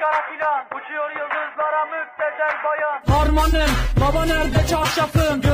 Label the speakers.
Speaker 1: Kara filan Uçuyor yıldızlara müptezel bayan
Speaker 2: Harmanım baba nerede çarşafın?